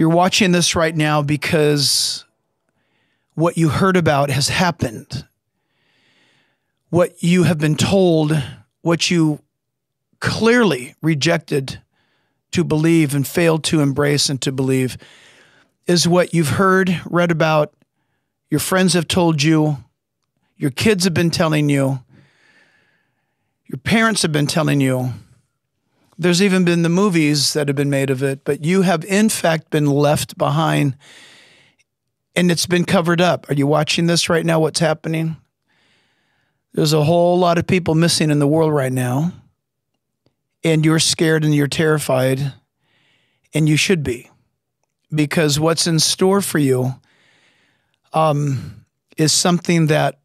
You're watching this right now because what you heard about has happened. What you have been told, what you clearly rejected to believe and failed to embrace and to believe is what you've heard, read about, your friends have told you, your kids have been telling you, your parents have been telling you. There's even been the movies that have been made of it, but you have in fact been left behind and it's been covered up. Are you watching this right now? What's happening? There's a whole lot of people missing in the world right now and you're scared and you're terrified, and you should be, because what's in store for you um, is something that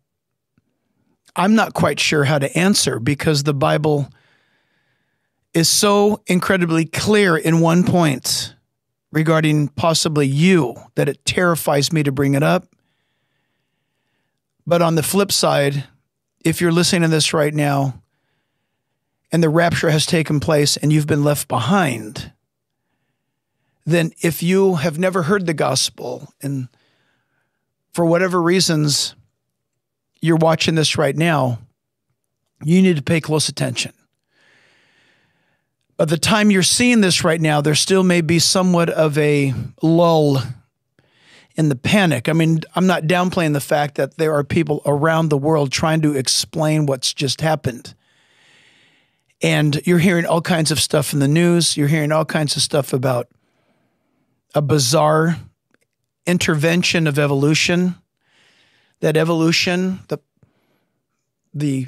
I'm not quite sure how to answer because the Bible is so incredibly clear in one point regarding possibly you that it terrifies me to bring it up. But on the flip side, if you're listening to this right now and the rapture has taken place and you've been left behind, then if you have never heard the gospel and for whatever reasons you're watching this right now, you need to pay close attention. By the time you're seeing this right now, there still may be somewhat of a lull in the panic. I mean, I'm not downplaying the fact that there are people around the world trying to explain what's just happened. And you're hearing all kinds of stuff in the news. You're hearing all kinds of stuff about a bizarre intervention of evolution. That evolution, the the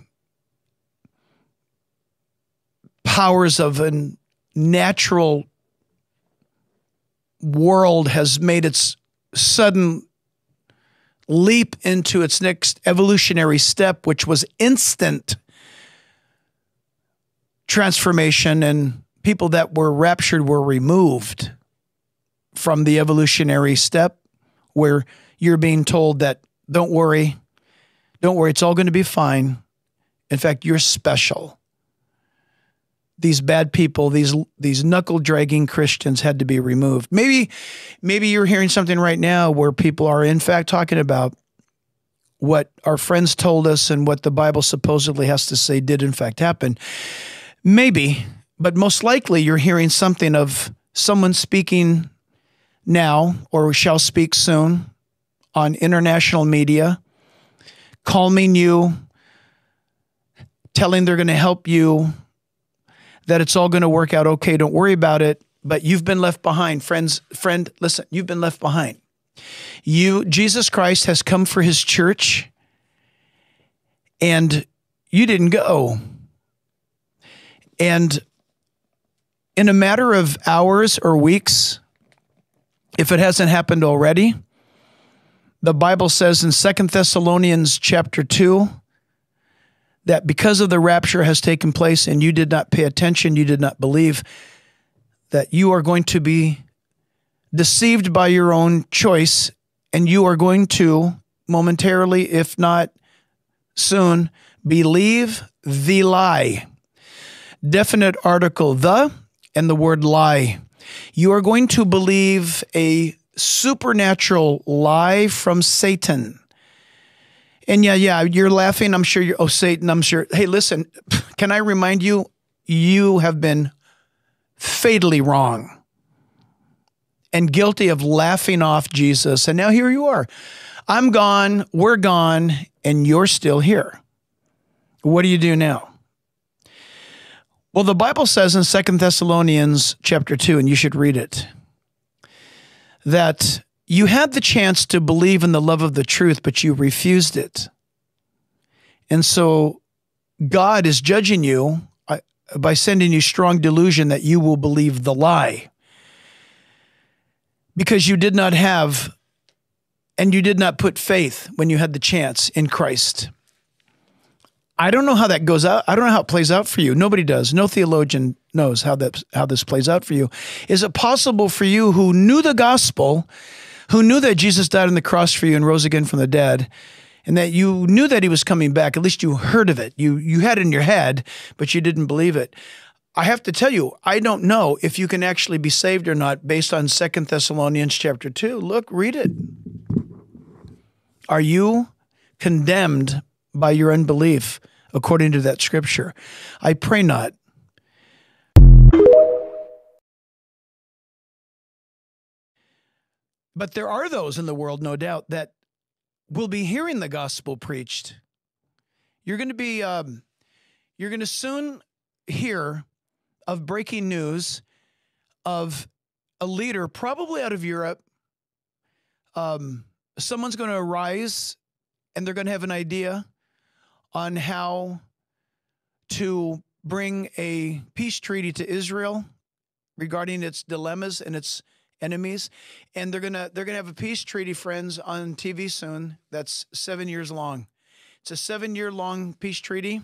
powers of a natural world has made its sudden leap into its next evolutionary step, which was instant transformation and people that were raptured were removed from the evolutionary step where you're being told that don't worry, don't worry, it's all going to be fine. In fact, you're special. These bad people, these these knuckle dragging Christians had to be removed. Maybe maybe you're hearing something right now where people are in fact talking about what our friends told us and what the Bible supposedly has to say did in fact happen. Maybe, but most likely you're hearing something of someone speaking now or shall speak soon on international media, calming you, telling they're going to help you, that it's all going to work out okay. Don't worry about it. But you've been left behind, friends. Friend, listen, you've been left behind. You, Jesus Christ has come for his church, and you didn't go. And in a matter of hours or weeks, if it hasn't happened already, the Bible says in Second Thessalonians chapter 2 that because of the rapture has taken place and you did not pay attention, you did not believe, that you are going to be deceived by your own choice and you are going to momentarily, if not soon, believe the lie definite article the and the word lie. You are going to believe a supernatural lie from Satan. And yeah, yeah, you're laughing. I'm sure you're, oh, Satan, I'm sure. Hey, listen, can I remind you, you have been fatally wrong and guilty of laughing off Jesus. And now here you are. I'm gone, we're gone, and you're still here. What do you do now? Well, the Bible says in Second Thessalonians chapter 2, and you should read it, that you had the chance to believe in the love of the truth, but you refused it. And so God is judging you uh, by sending you strong delusion that you will believe the lie because you did not have and you did not put faith when you had the chance in Christ. I don't know how that goes out. I don't know how it plays out for you. Nobody does. No theologian knows how that how this plays out for you. Is it possible for you who knew the gospel, who knew that Jesus died on the cross for you and rose again from the dead, and that you knew that he was coming back, at least you heard of it. You you had it in your head, but you didn't believe it. I have to tell you, I don't know if you can actually be saved or not based on Second Thessalonians chapter 2. Look, read it. Are you condemned by your unbelief according to that scripture? I pray not. But there are those in the world, no doubt, that will be hearing the gospel preached. You're going to be, um, you're going to soon hear of breaking news of a leader, probably out of Europe. Um, someone's going to arise and they're going to have an idea on how to bring a peace treaty to Israel regarding its dilemmas and its enemies and they're going to they're to have a peace treaty friends on TV soon that's 7 years long. It's a 7 year long peace treaty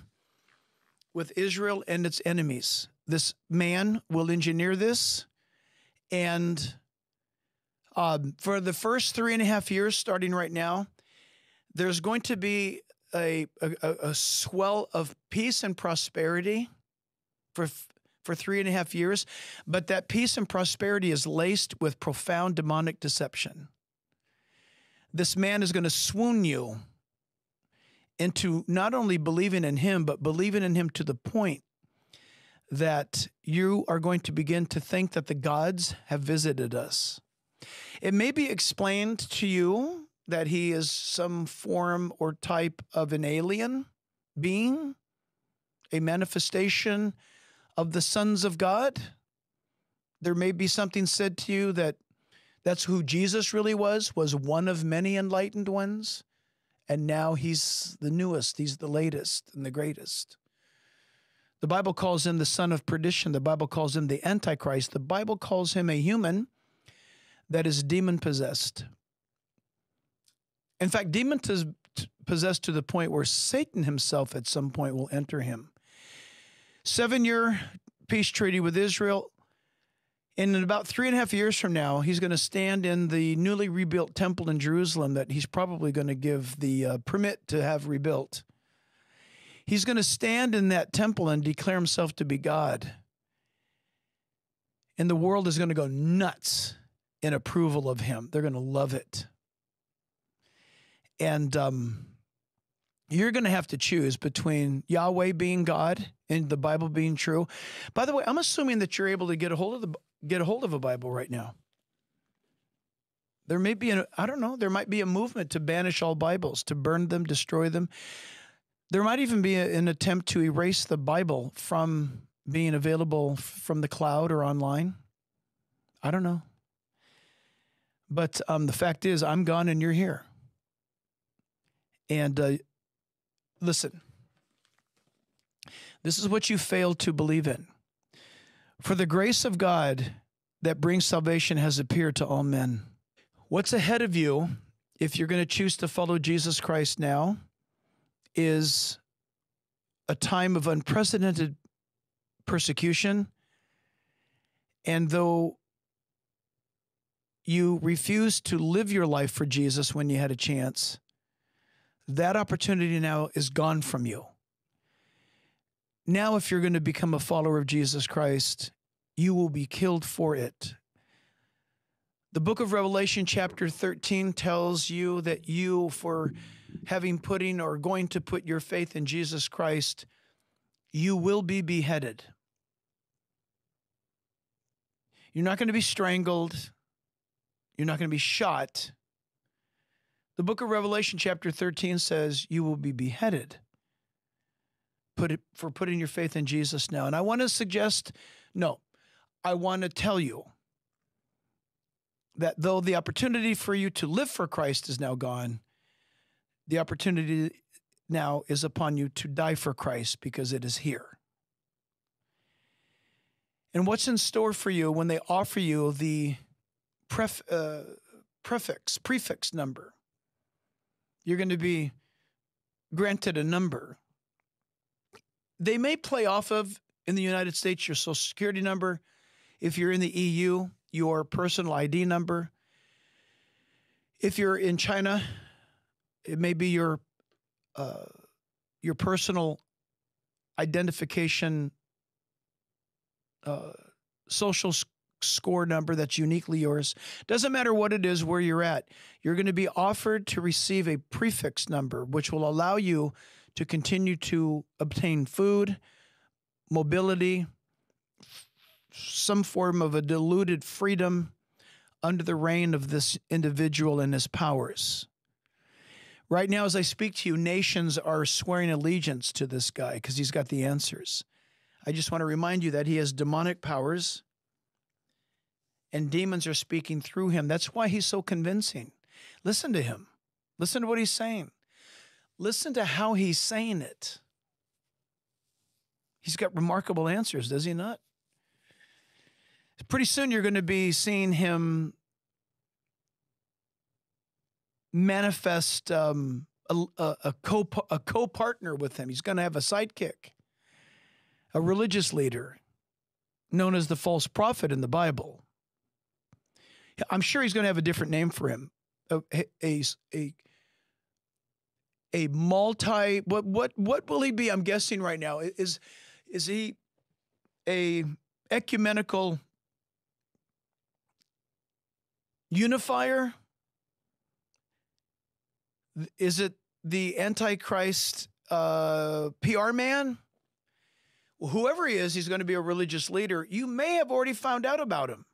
with Israel and its enemies. This man will engineer this and um, for the first three and a half years starting right now there's going to be a, a, a swell of peace and prosperity for for three and a half years, but that peace and prosperity is laced with profound demonic deception. This man is going to swoon you into not only believing in him, but believing in him to the point that you are going to begin to think that the gods have visited us. It may be explained to you that he is some form or type of an alien being, a manifestation of the sons of God. There may be something said to you that that's who Jesus really was, was one of many enlightened ones. And now he's the newest, he's the latest and the greatest. The Bible calls him the son of perdition. The Bible calls him the Antichrist. The Bible calls him a human that is demon possessed. In fact, demon possessed to the point where Satan himself at some point will enter him. Seven year peace treaty with Israel. And in about three and a half years from now, he's going to stand in the newly rebuilt temple in Jerusalem that he's probably going to give the uh, permit to have rebuilt. He's going to stand in that temple and declare himself to be God. And the world is going to go nuts in approval of him. They're going to love it. And um, you're going to have to choose between Yahweh being God and the Bible being true. By the way, I'm assuming that you're able to get a hold of the get a hold of a Bible right now. There may be an I don't know, there might be a movement to banish all Bibles, to burn them, destroy them. There might even be a, an attempt to erase the Bible from being available from the cloud or online. I don't know. But um, the fact is, I'm gone and you're here. And uh, listen, this is what you failed to believe in. For the grace of God that brings salvation has appeared to all men. What's ahead of you, if you're going to choose to follow Jesus Christ now, is a time of unprecedented persecution. And though you refused to live your life for Jesus when you had a chance, that opportunity now is gone from you. Now, if you're going to become a follower of Jesus Christ, you will be killed for it. The book of Revelation, chapter 13, tells you that you, for having putting or going to put your faith in Jesus Christ, you will be beheaded. You're not going to be strangled. You're not going to be shot. The book of Revelation, chapter 13, says you will be beheaded put it, for putting your faith in Jesus now. And I want to suggest no, I want to tell you that though the opportunity for you to live for Christ is now gone, the opportunity now is upon you to die for Christ because it is here. And what's in store for you when they offer you the pref, uh, prefix, prefix number? You're going to be granted a number. They may play off of in the United States your social security number. If you're in the EU, your personal ID number. If you're in China, it may be your uh, your personal identification uh, social score number that's uniquely yours. Doesn't matter what it is, where you're at. You're going to be offered to receive a prefix number, which will allow you to continue to obtain food, mobility, some form of a diluted freedom under the reign of this individual and his powers. Right now, as I speak to you, nations are swearing allegiance to this guy because he's got the answers. I just want to remind you that he has demonic powers and demons are speaking through him. That's why he's so convincing. Listen to him. Listen to what he's saying. Listen to how he's saying it. He's got remarkable answers, does he not? Pretty soon you're going to be seeing him manifest um, a, a, a, co a co partner with him. He's going to have a sidekick, a religious leader known as the false prophet in the Bible. I'm sure he's going to have a different name for him. A a a, a multi what what what will he be? I'm guessing right now is is he a ecumenical unifier? Is it the Antichrist uh, PR man? Whoever he is, he's going to be a religious leader. You may have already found out about him.